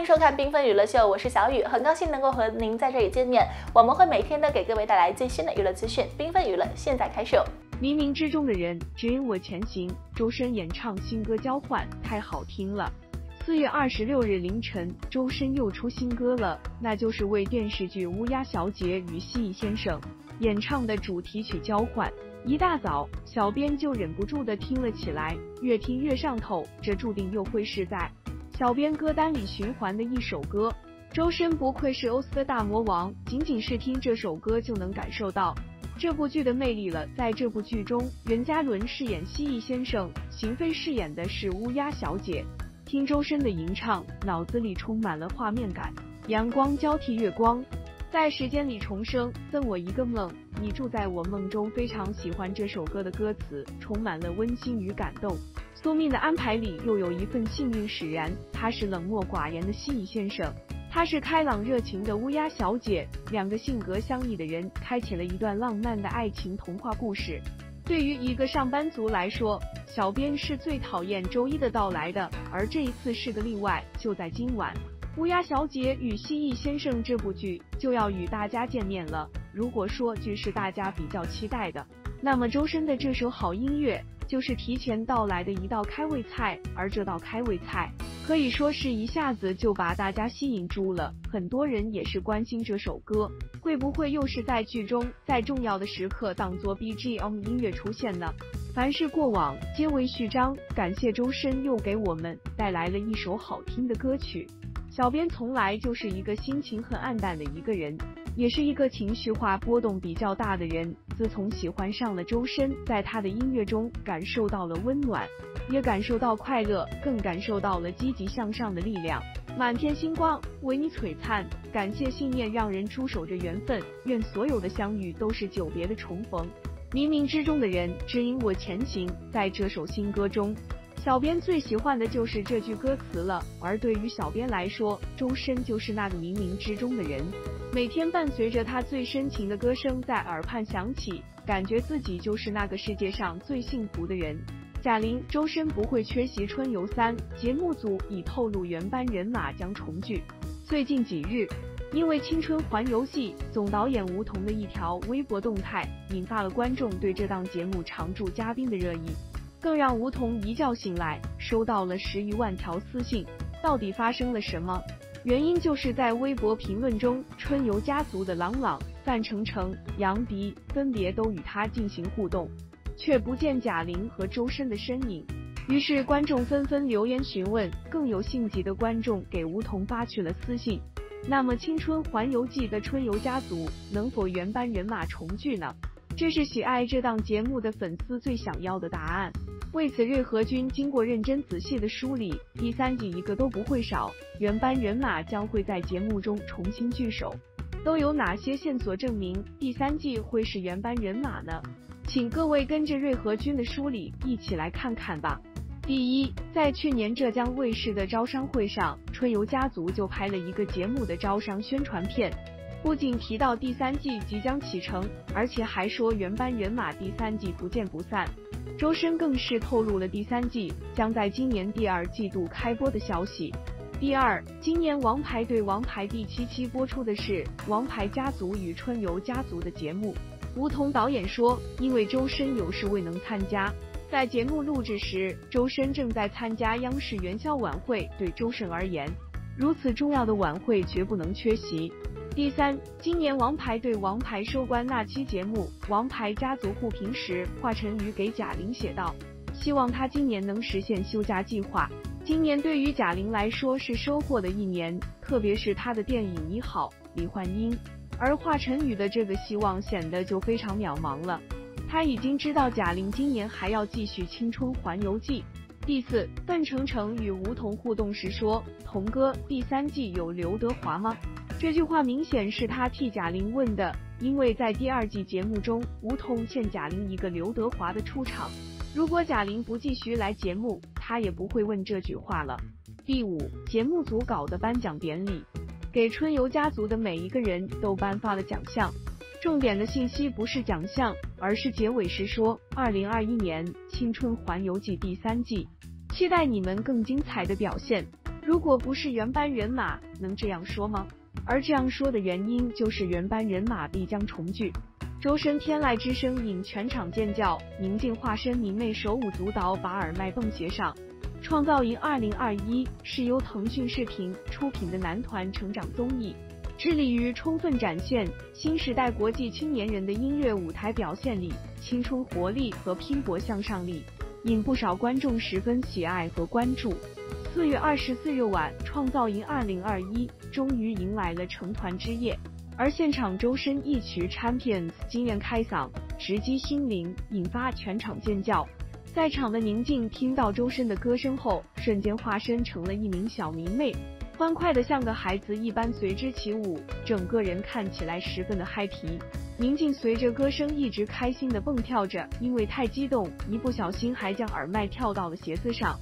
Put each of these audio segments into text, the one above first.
欢迎收看缤纷娱乐秀，我是小雨，很高兴能够和您在这里见面。我们会每天的给各位带来最新的娱乐资讯。缤纷娱乐现在开始。冥冥之中的人指引我前行。周深演唱新歌《交换》，太好听了。四月二十六日凌晨，周深又出新歌了，那就是为电视剧《乌鸦小姐与蜥蜴先生》演唱的主题曲《交换》。一大早，小编就忍不住的听了起来，越听越上头，这注定又会是在小编歌单里循环的一首歌。周深不愧是欧斯的大魔王，仅仅是听这首歌就能感受到。这部剧的魅力了，在这部剧中，任嘉伦饰演蜥蜴先生，邢菲饰演的是乌鸦小姐。听周深的吟唱，脑子里充满了画面感。阳光交替月光，在时间里重生，赠我一个梦，你住在我梦中。非常喜欢这首歌的歌词，充满了温馨与感动。宿命的安排里，又有一份幸运使然。他是冷漠寡言的蜥蜴先生。她是开朗热情的乌鸦小姐，两个性格相异的人开启了一段浪漫的爱情童话故事。对于一个上班族来说，小编是最讨厌周一的到来的，而这一次是个例外。就在今晚，《乌鸦小姐与蜥蜴先生》这部剧就要与大家见面了。如果说剧是大家比较期待的，那么周深的这首好音乐。就是提前到来的一道开胃菜，而这道开胃菜可以说是一下子就把大家吸引住了。很多人也是关心这首歌会不会又是在剧中在重要的时刻当做 BGM 音乐出现呢？凡是过往皆为序章，感谢周深又给我们带来了一首好听的歌曲。小编从来就是一个心情很暗淡的一个人。也是一个情绪化波动比较大的人。自从喜欢上了周深，在他的音乐中感受到了温暖，也感受到快乐，更感受到了积极向上的力量。满天星光为你璀璨，感谢信念让人出手这缘分。愿所有的相遇都是久别的重逢。冥冥之中的人指引我前行。在这首新歌中。小编最喜欢的就是这句歌词了，而对于小编来说，周深就是那个冥冥之中的人，每天伴随着他最深情的歌声在耳畔响起，感觉自己就是那个世界上最幸福的人。贾玲、周深不会缺席《春游三》，节目组已透露原班人马将重聚。最近几日，因为《青春环游记》总导演吴彤的一条微博动态，引发了观众对这档节目常驻嘉宾的热议。更让吴彤一觉醒来，收到了十余万条私信。到底发生了什么？原因就是在微博评论中，春游家族的朗朗、范丞丞、杨迪分别都与他进行互动，却不见贾玲和周深的身影。于是观众纷纷留言询问，更有性急的观众给吴彤发去了私信。那么《青春环游记》的春游家族能否原班人马重聚呢？这是喜爱这档节目的粉丝最想要的答案。为此，瑞和君经过认真仔细的梳理，第三季一个都不会少，原班人马将会在节目中重新聚首。都有哪些线索证明第三季会是原班人马呢？请各位跟着瑞和君的梳理一起来看看吧。第一，在去年浙江卫视的招商会上，春游家族就拍了一个节目的招商宣传片，不仅提到第三季即将启程，而且还说原班人马第三季不见不散。周深更是透露了第三季将在今年第二季度开播的消息。第二，今年《王牌对王牌》第七期播出的是《王牌家族与春游家族》的节目。吴彤导演说，因为周深有事未能参加，在节目录制时，周深正在参加央视元宵晚会，对周深而言，如此重要的晚会绝不能缺席。第三，今年《王牌对王牌》收官那期节目，王牌家族互评时，华晨宇给贾玲写道：“希望她今年能实现休假计划。”今年对于贾玲来说是收获的一年，特别是她的电影《你好，李焕英》。而华晨宇的这个希望显得就非常渺茫了。他已经知道贾玲今年还要继续《青春环游记》。第四，范丞丞与吴彤互动时说：“童哥，第三季有刘德华吗？”这句话明显是他替贾玲问的，因为在第二季节目中，吴彤欠贾玲一个刘德华的出场。如果贾玲不继续来节目，他也不会问这句话了。第五，节目组搞的颁奖典礼，给春游家族的每一个人都颁发了奖项。重点的信息不是奖项，而是结尾时说：“二零二一年青春环游记第三季，期待你们更精彩的表现。”如果不是原班人马，能这样说吗？而这样说的原因，就是原班人马必将重聚。周深天籁之声引全场尖叫，宁静化身明媚手舞足蹈把耳麦蹦协上。创造营二零二一是由腾讯视频出品的男团成长综艺，致力于充分展现新时代国际青年人的音乐舞台表现力、青春活力和拼搏向上力，引不少观众十分喜爱和关注。四月二十四日晚，创造营二零二一终于迎来了成团之夜，而现场周深一曲《Champions》惊艳开嗓，直击心灵，引发全场尖叫。在场的宁静听到周深的歌声后，瞬间化身成了一名小迷妹，欢快的像个孩子一般随之起舞，整个人看起来十分的嗨皮。宁静随着歌声一直开心的蹦跳着，因为太激动，一不小心还将耳麦跳到了鞋子上。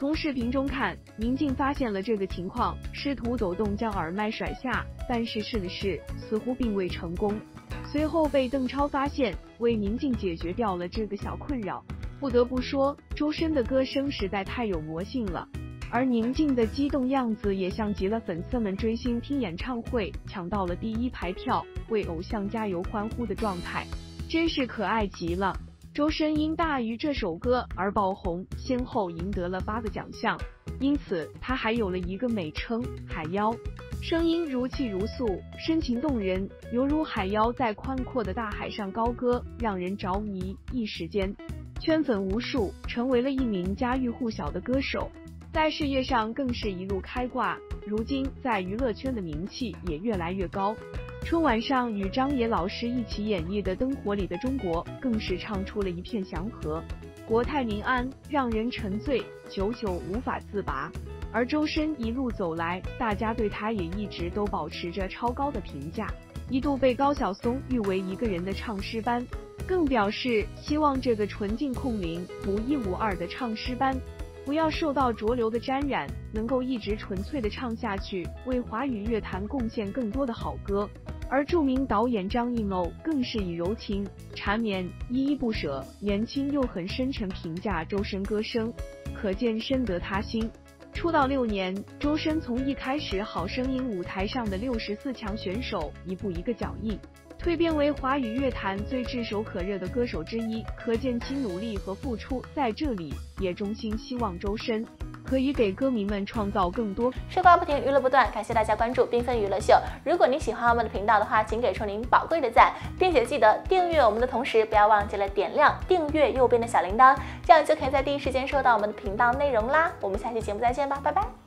从视频中看，宁静发现了这个情况，试图抖动将耳麦甩下，但是试了试，似乎并未成功。随后被邓超发现，为宁静解决掉了这个小困扰。不得不说，周深的歌声实在太有魔性了，而宁静的激动样子也像极了粉丝们追星听演唱会抢到了第一排票，为偶像加油欢呼的状态，真是可爱极了。周深因《大鱼》这首歌而爆红，先后赢得了八个奖项，因此他还有了一个美称“海妖”。声音如泣如诉，深情动人，犹如海妖在宽阔的大海上高歌，让人着迷。一时间，圈粉无数，成为了一名家喻户晓的歌手，在事业上更是一路开挂。如今在娱乐圈的名气也越来越高。春晚上与张也老师一起演绎的《灯火里的中国》，更是唱出了一片祥和、国泰民安，让人沉醉，久久无法自拔。而周深一路走来，大家对他也一直都保持着超高的评价，一度被高晓松誉为一个人的唱诗班，更表示希望这个纯净空灵、独一无二的唱诗班。不要受到浊流的沾染，能够一直纯粹的唱下去，为华语乐坛贡献更多的好歌。而著名导演张艺谋更是以柔情、缠绵、依依不舍、年轻又很深沉评价周深歌声，可见深得他心。出道六年，周深从一开始《好声音》舞台上的六十四强选手，一步一个脚印。蜕变为华语乐坛最炙手可热的歌手之一，可见其努力和付出。在这里，也衷心希望周深可以给歌迷们创造更多。吃瓜不停，娱乐不断，感谢大家关注缤纷娱乐秀。如果您喜欢我们的频道的话，请给出您宝贵的赞，并且记得订阅我们的同时，不要忘记了点亮订阅右边的小铃铛，这样就可以在第一时间收到我们的频道内容啦。我们下期节目再见吧，拜拜。